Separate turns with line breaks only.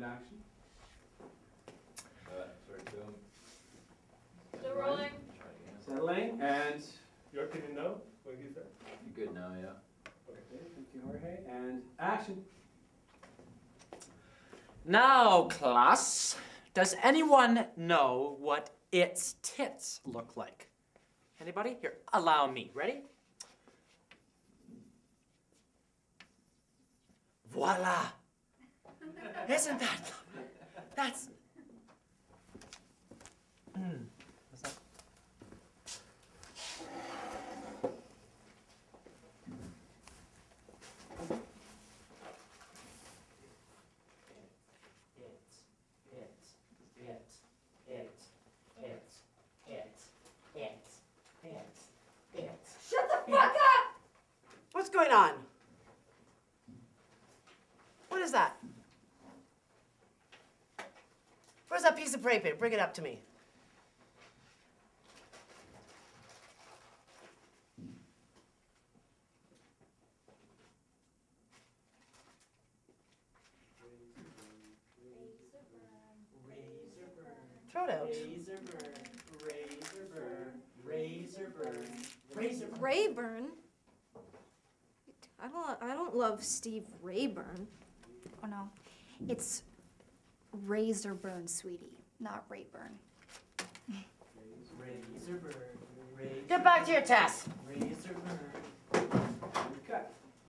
recommend action? Uh, sorry, Still rolling. Settling, and Your opinion no? What is that?
You good now, yeah?
Okay,
thank you, Jorge, and action.
Now, class, does anyone know what its tits look like? Anybody? Here, allow me. Ready? Voila! Isn't that lovely? That's. Mm. What's that?
What's going on? What is that? Where's that piece of paper? Bring it up to me. Throw it out.
razor burn, razor burn, razor burn, razor burn.
Rayburn? I don't I don't love Steve Rayburn.
Oh no. It's razor burn, sweetie, not
rape burn. Razor burn.
Get back to your test.